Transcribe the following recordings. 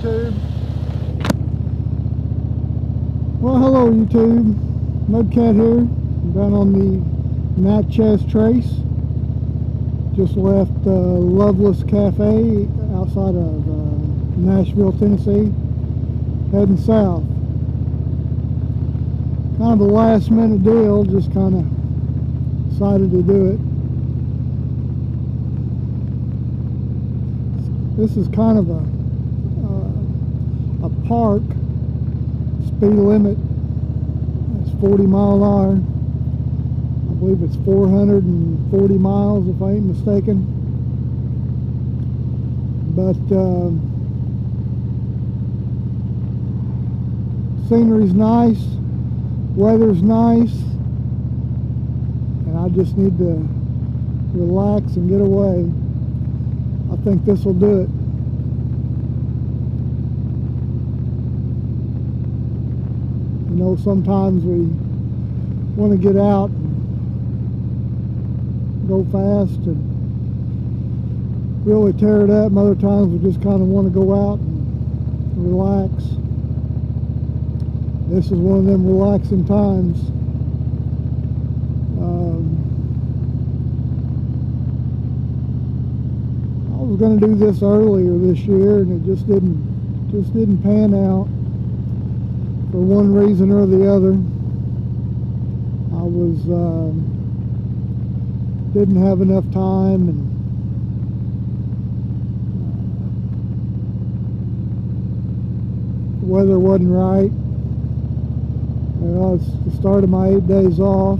YouTube. Well, hello YouTube. Mudcat here. I'm down on the Natchez Trace. Just left uh, Loveless Cafe outside of uh, Nashville, Tennessee. Heading south. Kind of a last minute deal, just kind of decided to do it. This is kind of a a park. Speed limit is 40 mile an hour. I believe it's 440 miles if I ain't mistaken. But uh, scenery's nice, weather's nice, and I just need to relax and get away. I think this will do it. Know, sometimes we want to get out and go fast and really tear it up. And other times we just kind of want to go out and relax. This is one of them relaxing times. Um, I was going to do this earlier this year, and it just didn't just didn't pan out for one reason or the other. I was um, didn't have enough time, and weather wasn't right. Well, it's the start of my eight days off.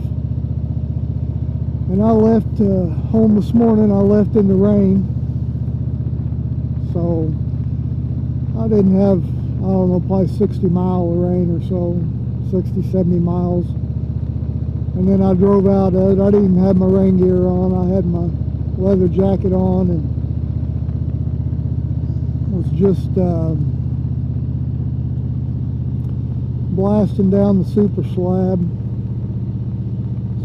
And I left uh, home this morning, I left in the rain. So I didn't have, I don't know, probably 60 mile of rain or so, 60, 70 miles. And then I drove out, I didn't even have my rain gear on. I had my leather jacket on and was just um, blasting down the super slab.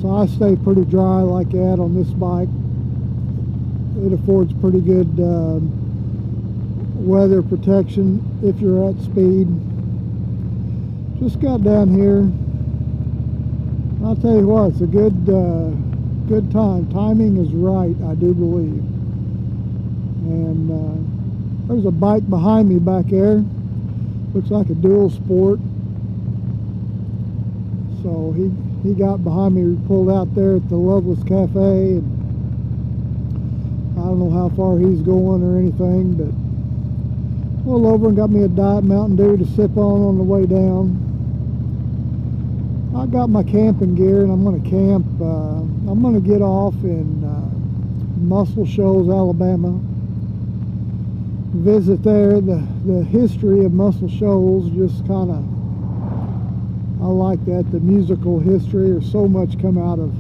So I stay pretty dry like that on this bike. It affords pretty good um, weather protection if you're at speed. Just got down here. I'll tell you what, it's a good uh, good time. Timing is right, I do believe. And uh, there's a bike behind me back there. Looks like a dual sport. So he, he got behind me, pulled out there at the Loveless Cafe. And I don't know how far he's going or anything, but pulled over and got me a Diet Mountain Dew to sip on on the way down. I got my camping gear and I'm going to camp. Uh, I'm going to get off in uh, Muscle Shoals, Alabama. Visit there. The, the history of Muscle Shoals just kind of I like that, the musical history. There's so much come out of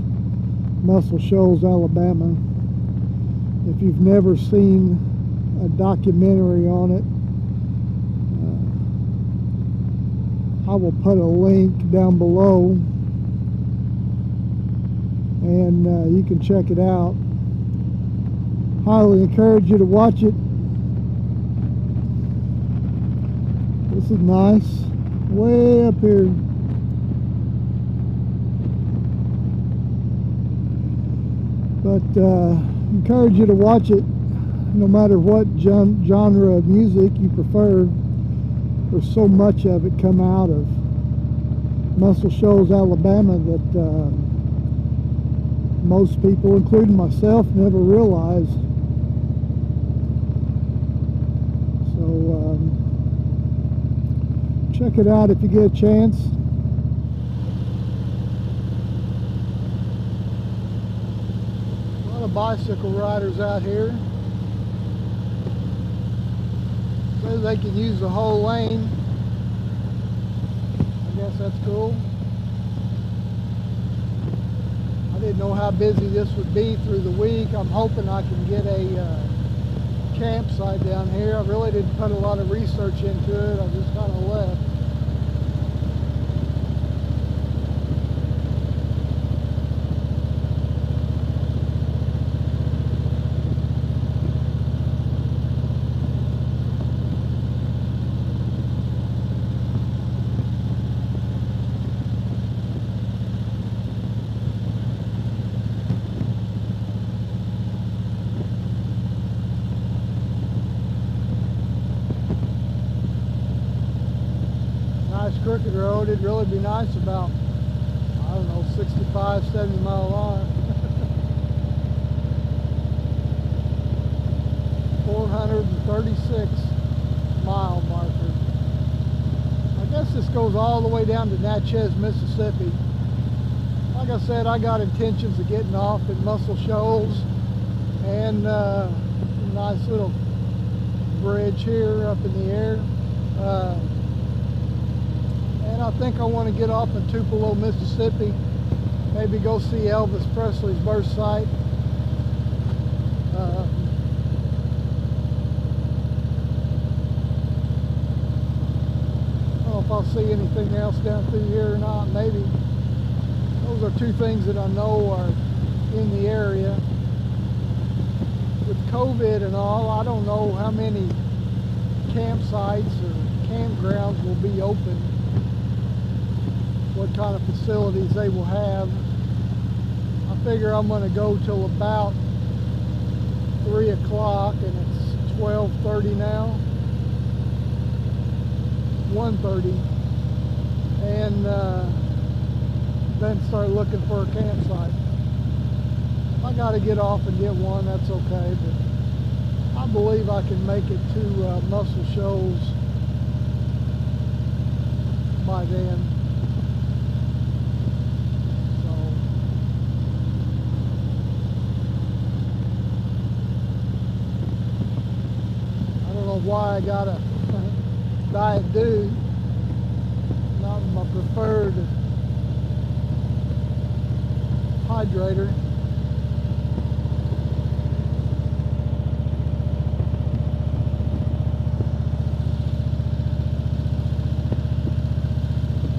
Muscle Shoals, Alabama. If you've never seen a documentary on it, uh, I will put a link down below and uh, you can check it out. Highly encourage you to watch it. This is nice. Way up here. but uh, encourage you to watch it no matter what genre of music you prefer there's so much of it come out of Muscle Shoals Alabama that uh, most people including myself never realized so um, check it out if you get a chance A lot of bicycle riders out here. So they can use the whole lane. I guess that's cool. I didn't know how busy this would be through the week. I'm hoping I can get a uh, campsite down here. I really didn't put a lot of research into it. I just kind of left. Crooked road, it'd really be nice about, I don't know, 65, 70 mile an hour. 436 mile marker. I guess this goes all the way down to Natchez, Mississippi. Like I said, I got intentions of getting off at Muscle Shoals and uh, a nice little bridge here up in the air. Uh, and I think I want to get off in Tupelo, Mississippi. Maybe go see Elvis Presley's birth site. Uh, I don't know if I'll see anything else down through here or not. Maybe. Those are two things that I know are in the area. With COVID and all, I don't know how many campsites or campgrounds will be open what kind of facilities they will have. I figure I'm going to go till about 3 o'clock and it's 12.30 now. 1.30 and uh, then start looking for a campsite. If I got to get off and get one, that's okay, but I believe I can make it to uh, Muscle Shoals by then. Why I got a Diet Dew. Not my preferred hydrator.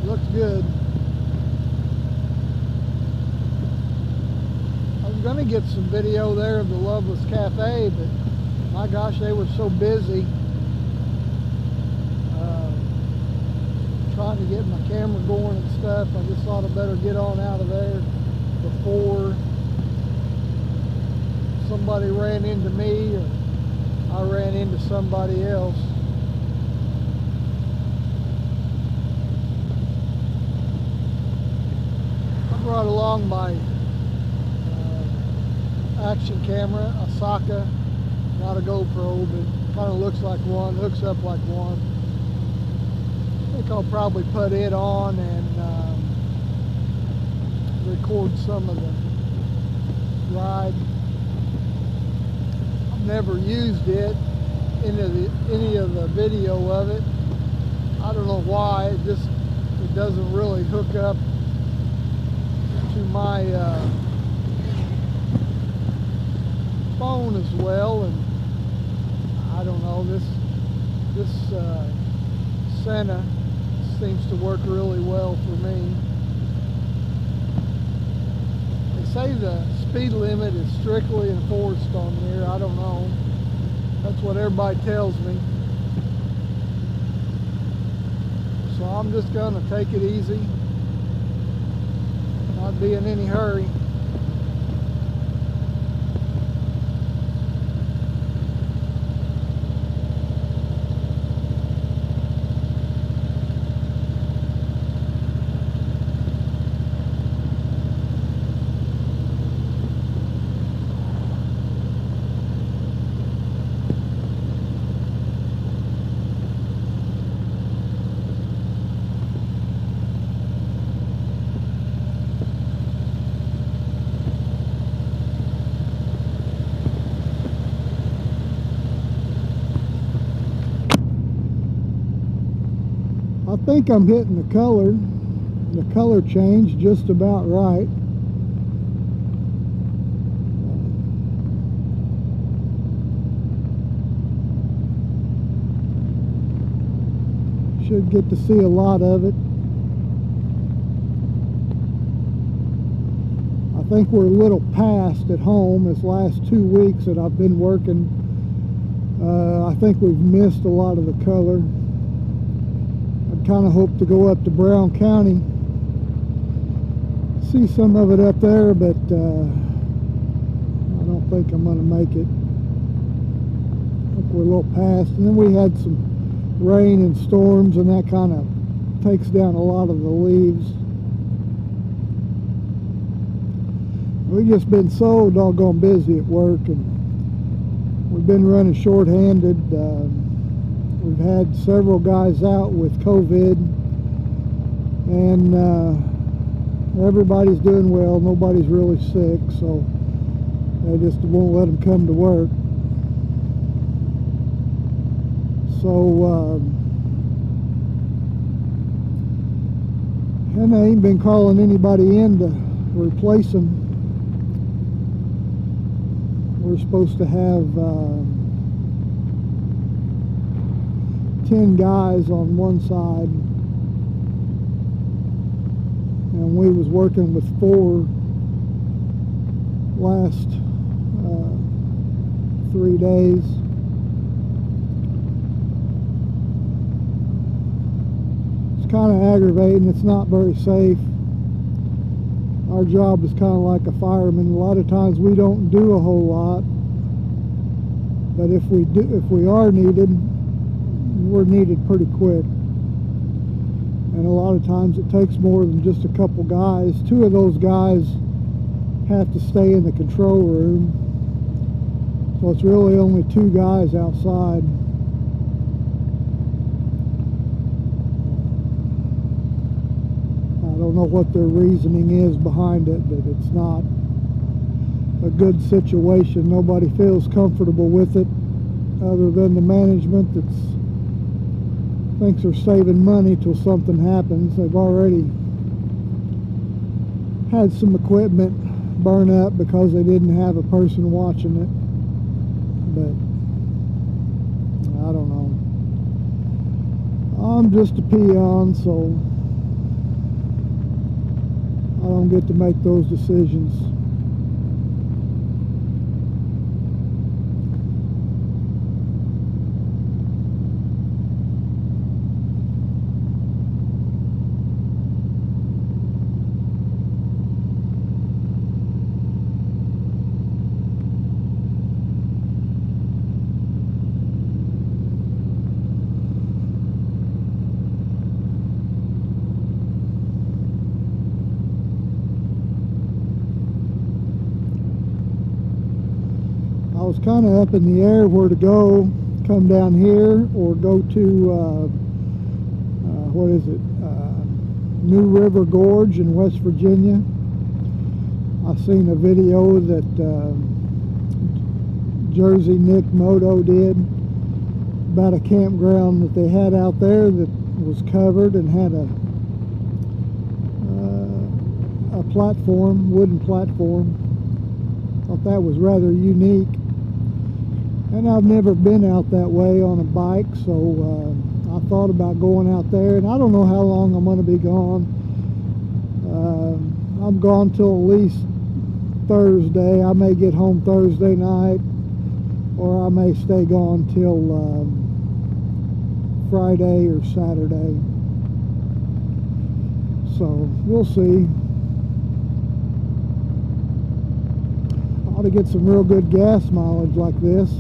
Looks good. I was going to get some video there of the Loveless Cafe, but my gosh, they were so busy uh, trying to get my camera going and stuff. I just thought I better get on out of there before somebody ran into me or I ran into somebody else. I brought along my uh, action camera, Asaka not a GoPro, but kind of looks like one, hooks up like one. I think I'll probably put it on and um, record some of the ride. I've never used it, any of the, any of the video of it. I don't know why, it just it doesn't really hook up to my uh, phone as well and I don't know this this uh, Sena seems to work really well for me. They say the speed limit is strictly enforced on here I don't know. That's what everybody tells me. So I'm just gonna take it easy. Not be in any hurry I think I'm hitting the color, the color change just about right. Should get to see a lot of it. I think we're a little past at home this last two weeks that I've been working. Uh, I think we've missed a lot of the color kind of hope to go up to Brown County see some of it up there but uh, I don't think I'm going to make it I think we're a little past and then we had some rain and storms and that kind of takes down a lot of the leaves. We've just been so doggone busy at work and we've been running short-handed. Uh, we've had several guys out with COVID and uh, everybody's doing well. Nobody's really sick, so they just won't let them come to work. So, um, and they ain't been calling anybody in to replace them. We're supposed to have uh, 10 guys on one side. And we was working with four last uh, three days. It's kind of aggravating. It's not very safe. Our job is kind of like a fireman. A lot of times we don't do a whole lot. But if we do if we are needed we're needed pretty quick. And a lot of times it takes more than just a couple guys. Two of those guys have to stay in the control room. So it's really only two guys outside. I don't know what their reasoning is behind it but it's not a good situation. Nobody feels comfortable with it other than the management that's thinks they're saving money till something happens. They've already had some equipment burn up because they didn't have a person watching it. But I don't know. I'm just a peon, so I don't get to make those decisions. I was kind of up in the air where to go, come down here or go to, uh, uh, what is it, uh, New River Gorge in West Virginia. I seen a video that uh, Jersey Nick Moto did about a campground that they had out there that was covered and had a uh, a platform, wooden platform. Thought that was rather unique and I've never been out that way on a bike so uh, I thought about going out there and I don't know how long I'm going to be gone. Uh, I'm gone till at least Thursday. I may get home Thursday night or I may stay gone till um, Friday or Saturday. So we'll see. Ought to get some real good gas mileage like this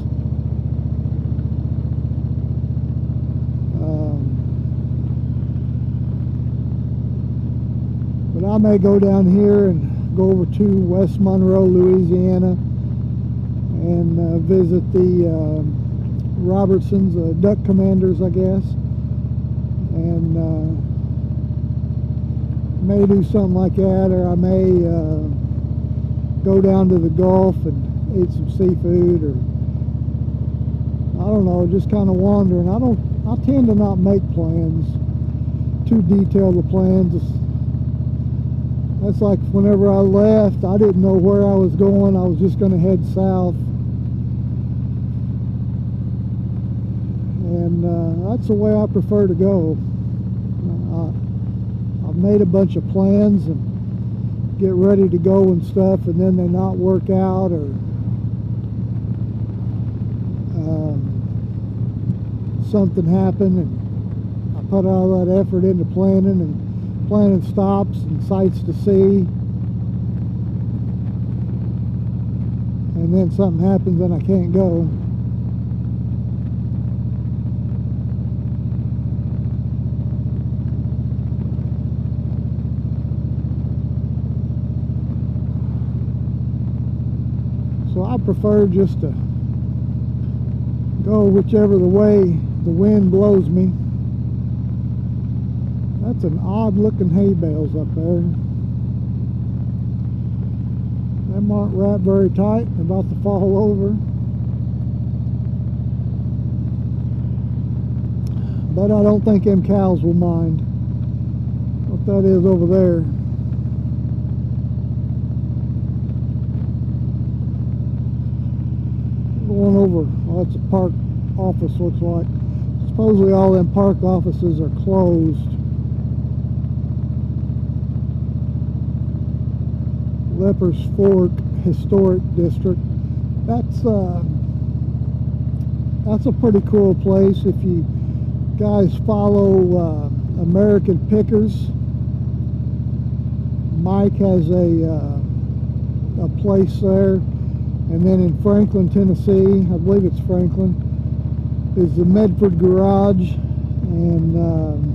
But I may go down here and go over to West Monroe, Louisiana and uh, visit the uh, Robertsons, uh, Duck Commanders, I guess. And uh, may do something like that, or I may uh, go down to the Gulf and eat some seafood, or I don't know, just kind of wandering. I don't, I tend to not make plans, too detailed the plans. That's like whenever I left, I didn't know where I was going. I was just going to head south. And uh, that's the way I prefer to go. Uh, I've made a bunch of plans and get ready to go and stuff, and then they not work out or um, something happened, and I put all that effort into planning and planning stops and sights to see. And then something happens and I can't go. So I prefer just to go whichever the way the wind blows me. That's an odd looking hay bales up there. Them aren't wrapped very tight, they're about to fall over. But I don't think them cows will mind. What that is over there. Going over, well that's a park office looks like. Supposedly all them park offices are closed. Leipers Fork Historic District. That's uh, that's a pretty cool place if you guys follow uh, American Pickers. Mike has a uh, a place there, and then in Franklin, Tennessee, I believe it's Franklin, is the Medford Garage, and um,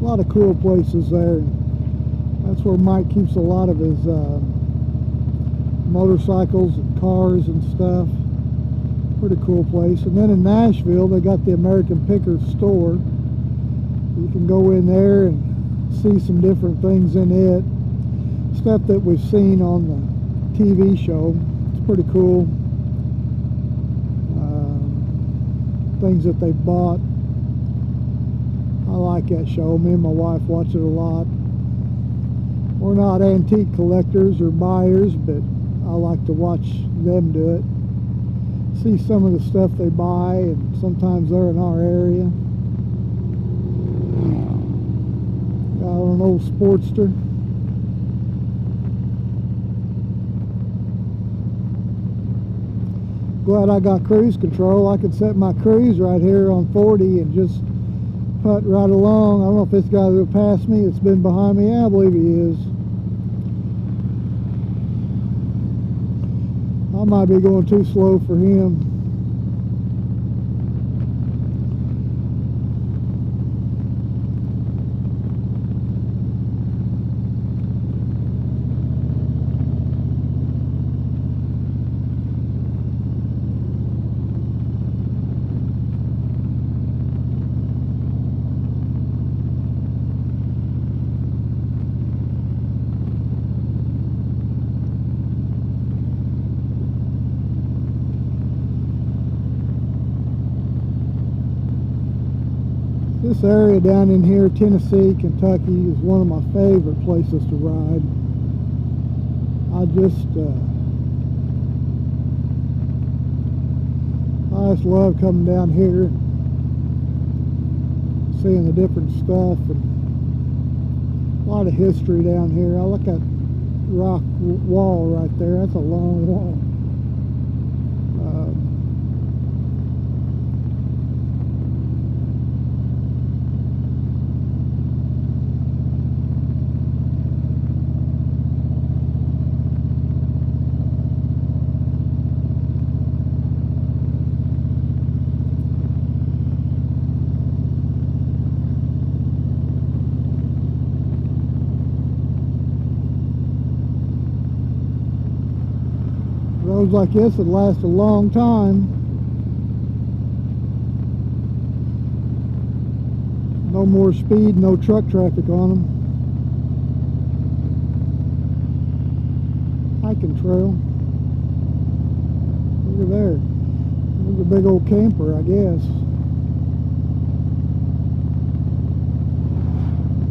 a lot of cool places there. That's where Mike keeps a lot of his uh, motorcycles and cars and stuff. Pretty cool place. And then in Nashville, they got the American Pickers store. You can go in there and see some different things in it. Stuff that we've seen on the TV show. It's pretty cool. Um, things that they bought. I like that show. Me and my wife watch it a lot. We're not antique collectors or buyers, but I like to watch them do it see some of the stuff they buy and sometimes they're in our area. Got an old Sportster. Glad I got cruise control. I could set my cruise right here on 40 and just putt right along. I don't know if this guy will pass me. It's been behind me. Yeah, I believe he is. I might be going too slow for him. This area down in here, Tennessee, Kentucky, is one of my favorite places to ride. I just, uh, I just love coming down here, seeing the different stuff, and a lot of history down here. I look at rock wall right there. That's a long wall. Like this would last a long time. No more speed, no truck traffic on them. Hiking trail. Look at there. There's a big old camper, I guess.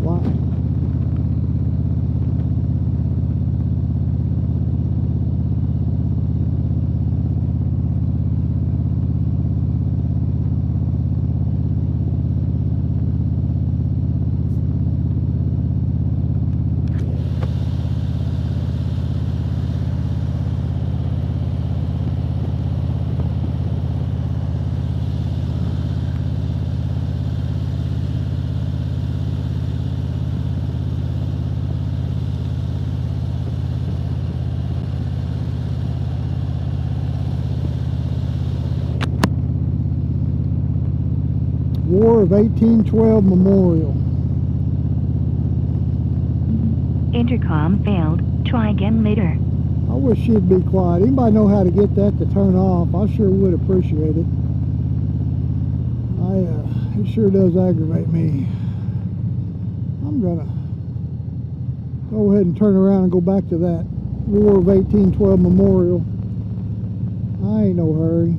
Wow. War of 1812 Memorial. Intercom failed. Try again later. I wish she'd be quiet. Anybody know how to get that to turn off? I sure would appreciate it. I, uh, it sure does aggravate me. I'm gonna go ahead and turn around and go back to that War of 1812 memorial. I ain't no hurry.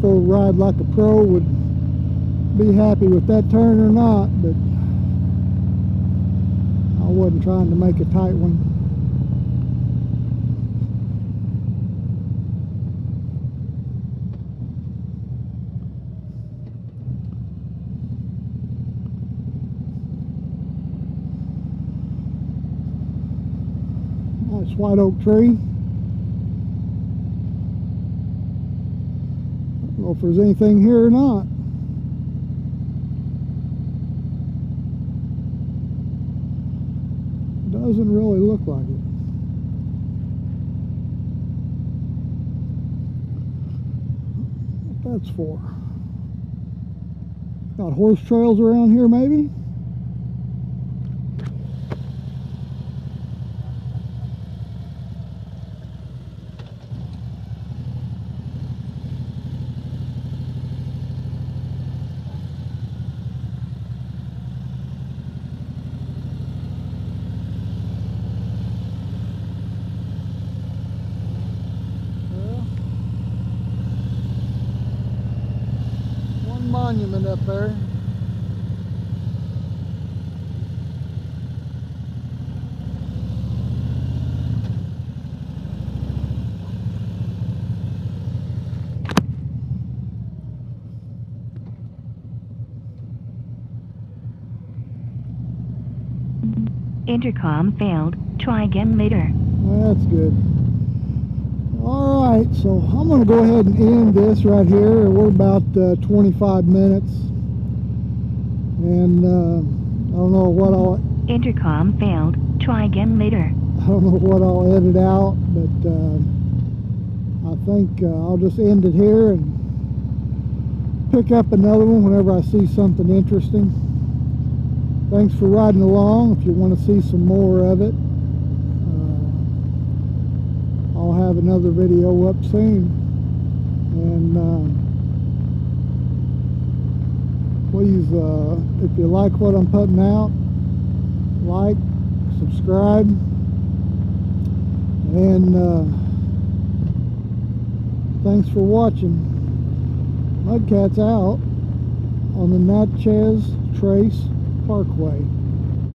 Old Ride Like a Pro would be happy with that turn or not, but I wasn't trying to make a tight one. Nice white oak tree. Know if there's anything here or not. Doesn't really look like it. What that's for? Got horse trails around here maybe? Well, one monument up there. Intercom failed. Try again later. That's good. Right, so I'm going to go ahead and end this right here. We're about uh, 25 minutes, and uh, I don't know what I'll Intercom failed. Try again later. I don't know what I'll edit out, but uh, I think uh, I'll just end it here and pick up another one whenever I see something interesting. Thanks for riding along. If you want to see some more of it, uh, I'll have another video up soon. And uh, please, uh, if you like what I'm putting out, like, subscribe, and uh, thanks for watching. Mudcats out on the Natchez Trace Parkway.